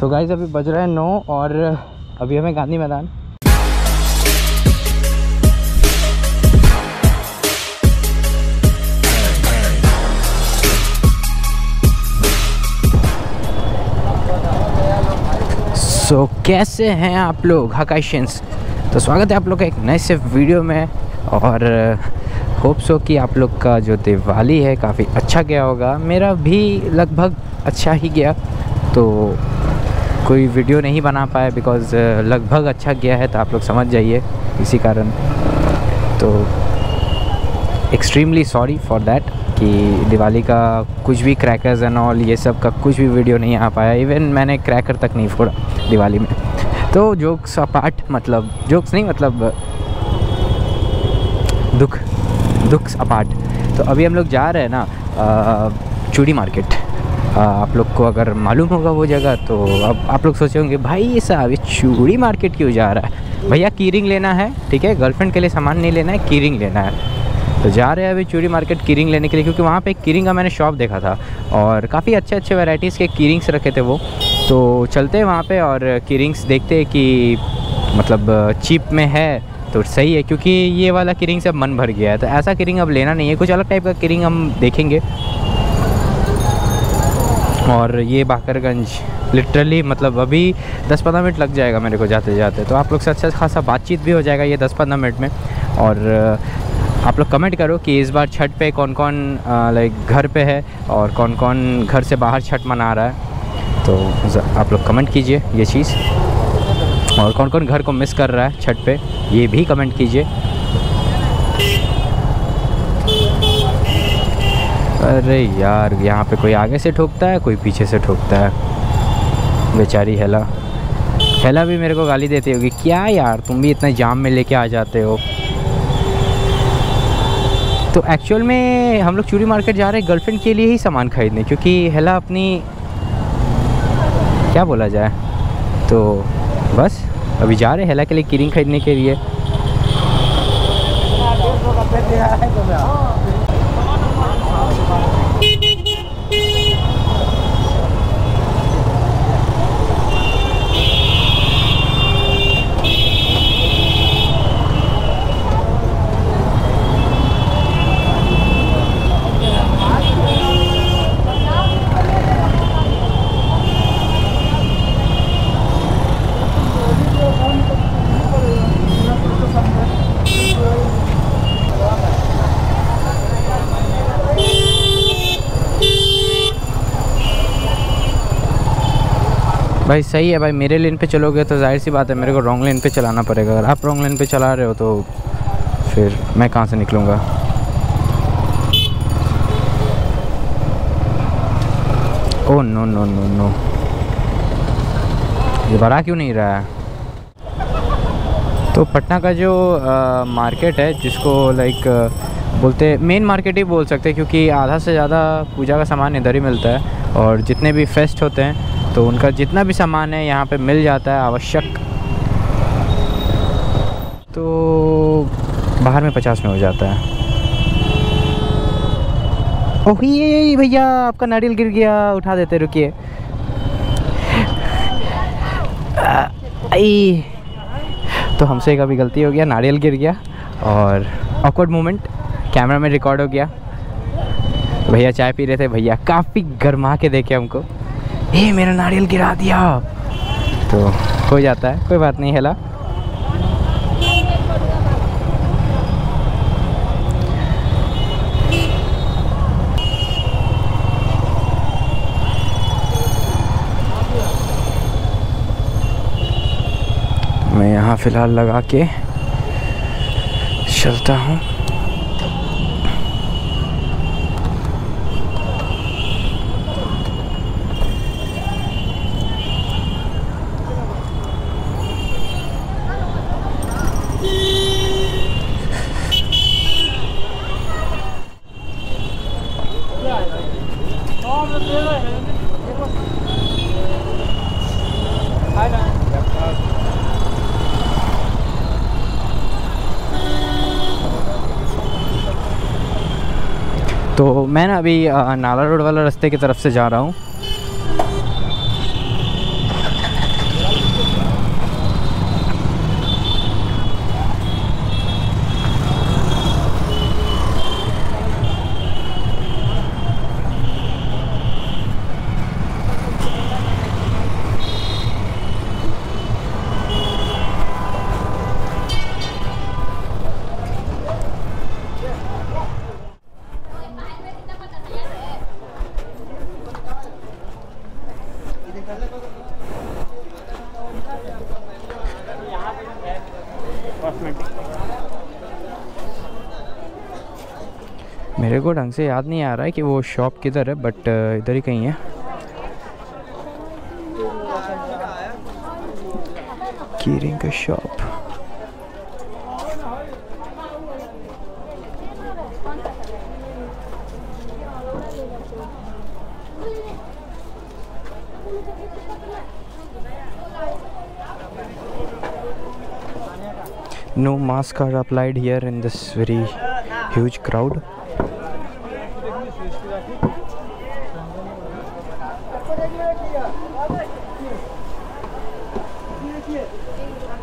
So guys अभी बज रहा है नौ और अभी हमें गांधी मैदान। सो so, कैसे हैं आप लोग हकाइशंस तो स्वागत है आप लोग का एक नए से वीडियो में और होप सो कि आप लोग का जो दिवाली है काफ़ी अच्छा गया होगा। मेरा भी लगभग अच्छा ही गया तो कोई वीडियो नहीं बना पाया बिकॉज़ लगभग अच्छा गया है तो आप लोग समझ जाइए इसी कारण। तो एक्सट्रीमली सॉरी फॉर दैट कि दिवाली का कुछ भी क्रैकर्स एंड ऑल ये सब का कुछ भी वीडियो नहीं आ पाया। इवन मैंने क्रैकर तक नहीं फोड़ा दिवाली में। तो जोक्स अपार्ट मतलब जोक्स नहीं मतलब दुख दुख अपार्ट तो अभी हम लोग जा रहे हैं ना चूड़ी मार्केट आप लोग को अगर मालूम होगा वो जगह तो अब आप लोग सोचे होंगे, भाई, ये साहब ये चूड़ी मार्केट क्यों जा रहा है? भैया, कीरिंग लेना है, ठीक है? गर्लफ्रेंड के लिए सामान नहीं लेना है, कीरिंग लेना है। तो जा रहे हैं अभी चूड़ी मार्केट कीरिंग लेने के लिए, क्योंकि वहाँ पे एक कीरिंग का मैंने शॉप देखा था, और काफ़ी अच्छे अच्छे वैरायटीज़ के कीरिंग्स रखे थे वो। तो चलते हैं वहाँ पे और कीरिंग्स देखते हैं कि मतलब चीप में है तो सही है, क्योंकि ये वाला किरिंग से अब मन भर गया है। तो ऐसा किरिंग अब लेना नहीं है, कुछ अलग टाइप का किरिंग हम देखेंगे। और ये बाकरगंज लिटरली मतलब अभी 10-15 मिनट लग जाएगा मेरे को जाते जाते। तो आप लोग से अच्छा खासा बातचीत भी हो जाएगा ये 10-15 मिनट में। और आप लोग कमेंट करो कि इस बार छठ पे कौन कौन लाइक घर पे है और कौन कौन घर से बाहर छठ मना रहा है। तो आप लोग कमेंट कीजिए ये चीज़। और कौन कौन घर को मिस कर रहा है छठ पे, ये भी कमेंट कीजिए। अरे यार, यहाँ पे कोई आगे से ठोकता है, कोई पीछे से ठोकता है? बेचारी हेला। हेला भी मेरे को गाली देती होगी। क्या यार, तुम भी इतना जाम में लेके आ जाते हो? तो एक्चुअल में हम लोग चूड़ी मार्केट जा रहे हैं गर्लफ्रेंड के लिए ही सामान खरीदने, क्योंकि हेला अपनी, क्या बोला जाए? तो बस, अभी जा रहे हैं हेला के लिए किरिंग खरीदने के लिए। भाई सही है भाई मेरे लेन पे चलोगे तो ज़ाहिर सी बात है मेरे को रॉन्ग लेन पे चलाना पड़ेगा। अगर आप रॉन्ग लेन पे चला रहे हो तो फिर मैं कहाँ से निकलूँगा? Oh no no no no ये बड़ा क्यों नहीं रहा है? तो पटना का जो आ, मार्केट है जिसको लाइक बोलते मेन मार्केट ही बोल सकते हैं क्योंकि आधा से ज़्यादा पूजा का सामान इधर ही मिलता है और जितने भी फेस्ट होते हैं तो उनका जितना भी सामान है यहाँ पे मिल जाता है आवश्यक। तो बाहर में पचास में हो जाता है। ओह, ये भैया, आपका नारियल गिर गया। उठा देते, रुकिए। तो हमसे कभी गलती हो गया, नारियल गिर गया और ऑकवर्ड मोमेंट कैमरा में रिकॉर्ड हो गया। भैया चाय पी रहे थे, भैया काफ़ी गर्मा के देखे हमको। ए, मेरा नारियल गिरा दिया। तो हो जाता है, कोई बात नहीं, हेला। मैं यहाँ फ़िलहाल लगा के चलता हूँ। तो मैं ना अभी नाला रोड वाला रास्ते की तरफ़ से जा रहा हूँ। मेरे को ढंग से याद नहीं आ रहा है कि वो शॉप किधर है बट इधर ही कहीं है कीरिंग का shop no mask are applied here in this very huge crowd Thank you.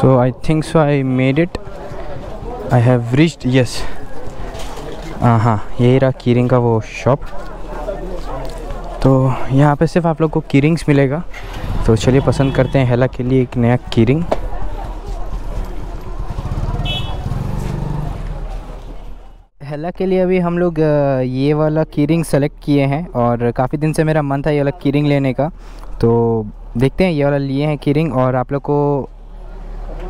So, i think so i made it. I have reached, yes. हाँ यही रहा कीरिंग का वो शॉप तो यहाँ पे सिर्फ़ आप लोग को कीरिंग्स मिलेगा। तो चलिए पसंद करते हैं हेला के लिए एक नया कीरिंग हेला के लिए अभी हम लोग ये वाला कीरिंग सेलेक्ट किए हैं और काफ़ी दिन से मेरा मन था ये वाला कीरिंग लेने का। तो देखते हैं, ये वाला लिए हैं की रिंग और आप लोग को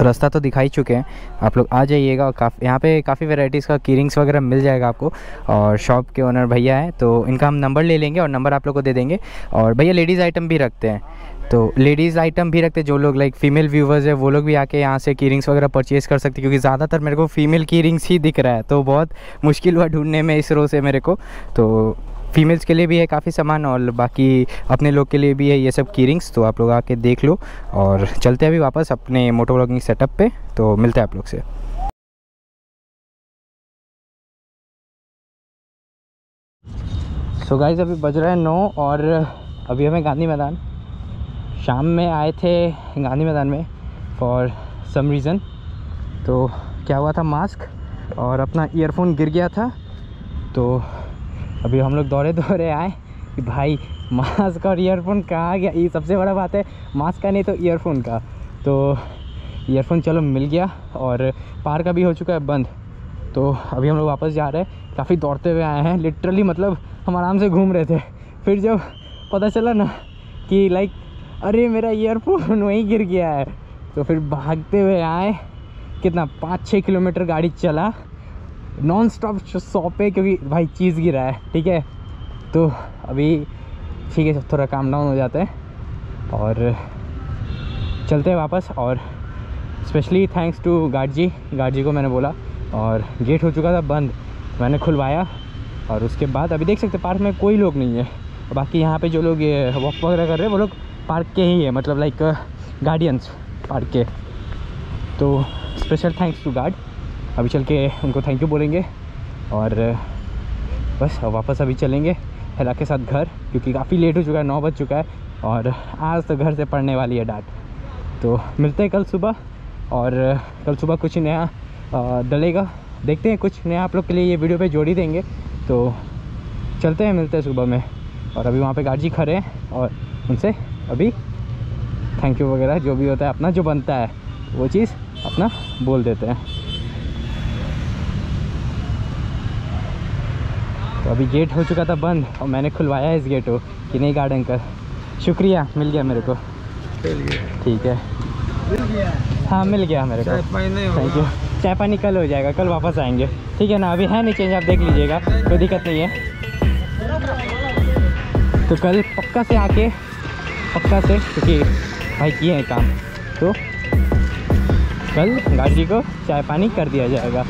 रास्ता तो दिखाई चुके हैं। आप लोग आ जाइएगा काफ़ी, यहाँ पे काफ़ी वेराइटीज़ का कीरिंग्स वगैरह मिल जाएगा आपको और शॉप के ओनर भैया हैं तो इनका हम नंबर ले लेंगे और नंबर आप लोग को दे देंगे। और भैया लेडीज़ आइटम भी रखते हैं। तो लेडीज़ आइटम भी रखते हैं, जो लोग लाइक फीमेल व्यूवर्स है, वो लोग भी आके यहाँ से कीरिंग्स वगैरह परचेज़ कर सकते क्योंकि ज़्यादातर मेरे को फीमेल कीरिंग्स ही दिख रहा है तो बहुत मुश्किल हुआ ढूँढने में इस रो से मेरे को। तो फीमेल्स के लिए भी है काफ़ी सामान और बाकी अपने लोग के लिए भी है ये सब की रिंग्स तो आप लोग आके देख लो और चलते हैं अभी वापस अपने मोटो ब्लॉगिंग सेटअप पे तो मिलते हैं आप लोग से। सो so गाइज़ अभी बज रहा है नौ और अभी हमें गांधी मैदान। शाम में आए थे गांधी मैदान में फॉर सम रीज़न तो क्या हुआ था? मास्क और अपना ईयरफोन गिर गया था। तो अभी हम लोग दौड़े दौड़े आए कि भाई मास्क और ईयरफोन कहाँ गया? ये सबसे बड़ा बात है मास्क का नहीं तो ईयरफोन का। तो ईयरफोन चलो मिल गया और पार का भी हो चुका है बंद। तो अभी हम लोग वापस जा रहे हैं। काफ़ी दौड़ते हुए आए हैं। लिटरली मतलब हम आराम से घूम रहे थे। फिर जब पता चला ना कि लाइक अरे मेरा ईयरफोन वहीं गिर गया है। तो फिर भागते हुए आए। कितना? पाँच छः किलोमीटर गाड़ी चला। नॉन स्टॉप शॉप पे क्योंकि भाई चीज़ गिरा है, ठीक है? तो अभी ठीक है, थोड़ा काम डाउन हो जाता है और चलते हैं वापस और specially thanks to guard ji guard ji को मैंने बोला और गेट हो चुका था बंद, मैंने खुलवाया और उसके बाद अभी देख सकते पार्क में कोई लोग नहीं है बाकी यहाँ पे जो लोग ये वॉक वगैरह कर रहे हैं, वो लोग पार्क के ही है मतलब लाइक गार्डियंस पार्क के। तो स्पेशल थैंक्स टू गार्ड अभी चल के उनको थैंक यू बोलेंगे और, बस वापस अभी चलेंगे हेला के साथ घर, क्योंकि काफ़ी लेट हो चुका है, नौ बज चुका है और आज तो घर से पढ़ने वाली है डांट तो मिलते हैं कल सुबह और कल सुबह कुछ नया डलेगा। देखते हैं कुछ नया आप लोग के लिए ये वीडियो पे जोड़ ही देंगे। तो चलते हैं, मिलते हैं सुबह में। और अभी वहाँ पे गाजी खड़े हैं और उनसे अभी थैंक यू वगैरह जो भी होता है, अपना जो बनता है, वो चीज़ अपना बोल देते हैं। तो अभी गेट हो चुका था बंद और मैंने खुलवाया इस गेट को कि नहीं गार्डन का। शुक्रिया मिल गया मेरे को। ठीक है। हाँ मिल गया मेरे को। थैंक यू चाय पानी कल हो जाएगा कल वापस आएँगे। ठीक है ना अभी है नहीं चेंज आप देख लीजिएगा। कोई दिक्कत नहीं है। तो कल पक्का से आके पक्का से क्योंकि भाई किए हैं काम। तो कल गाड़ी को चाय पानी कर दिया जाएगा।